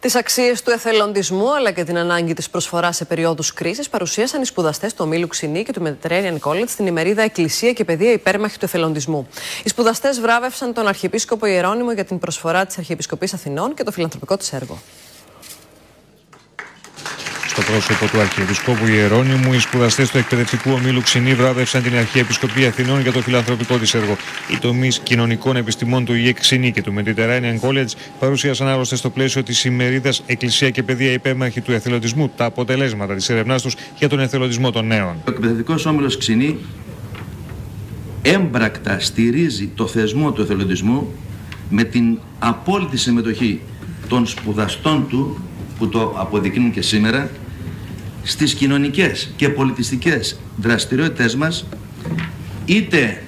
Τις αξίες του εθελοντισμού αλλά και την ανάγκη της προσφοράς σε περιόδους κρίσης παρουσίασαν οι σπουδαστές του Ομίλου Ξινή και του Mediterranean College στην ημερίδα Εκκλησία και Παιδεία Υπέρμαχη του Εθελοντισμού. Οι σπουδαστές βράβευσαν τον Αρχιεπίσκοπο Ιερώνυμο για την προσφορά της Αρχιεπισκοπής Αθηνών και το φιλανθρωπικό της έργο. Στο πρόσωπο του Αρχιεπισκόπου Ιερώνυμου, οι σπουδαστές του εκπαιδευτικού ομίλου Ξινή βράβευσαν την Αρχιεπισκοπή Αθηνών για το φιλανθρωπικό της έργο. Οι τομείς κοινωνικών επιστημών του ΙΕ Ξινή και του Mediterranean College παρουσίασαν άλλωστε στο πλαίσιο της ημερίδας Εκκλησία και Παιδεία Υπέρμαχη του Εθελοντισμού τα αποτελέσματα της έρευνάς τους για τον εθελοντισμό των νέων. Ο εκπαιδευτικός όμιλος Ξινή έμπρακτα στηρίζει το θεσμό του εθελοντισμού με την απόλυτη συμμετοχή των σπουδαστών του που το αποδεικνύουν και σήμερα στις κοινωνικές και πολιτιστικές δραστηριότητες μας είτε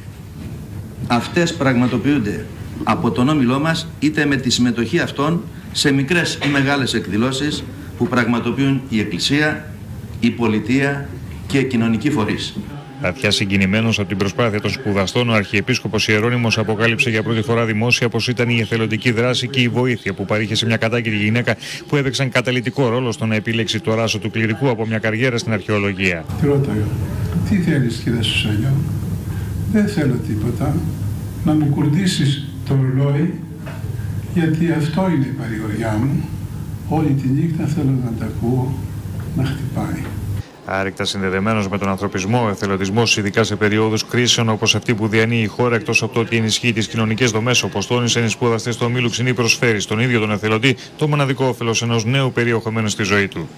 αυτές πραγματοποιούνται από τον όμιλό μας είτε με τη συμμετοχή αυτών σε μικρές ή μεγάλες εκδηλώσεις που πραγματοποιούν η Εκκλησία, η Πολιτεία και κοινωνικοί φορείς. Βαθιά συγκινημένος από την προσπάθεια των σπουδαστών, ο Αρχιεπίσκοπος Ιερώνυμος αποκάλυψε για πρώτη φορά δημόσια πως ήταν η εθελοντική δράση και η βοήθεια που παρήχε σε μια κατάκυρη γυναίκα που έδειξαν καταλητικό ρόλο στο να επιλέξει το ράσο του κληρικού από μια καριέρα στην αρχαιολογία. Τι ρωτάω, τι θέλεις κύριε Σουσανιό, δεν θέλω τίποτα, να μου κουρδίσεις το ρολόι, γιατί αυτό είναι η παρηγοριά μου. Όλη τη νύχτα θέλω να τα ακούω να χτυπάει άρρηκτα συνδεδεμένος με τον ανθρωπισμό, ο εθελοντισμός, ειδικά σε περιόδους κρίσεων όπως αυτή που διανύει η χώρα, εκτός από το ότι ενισχύει τις κοινωνικές δομές, όπως τόνισαν οι σπουδαστές του ομίλου Ξινή, προσφέρει στον ίδιο τον εθελοντή το μοναδικό όφελος ενός νέου περιεχομένου στη ζωή του.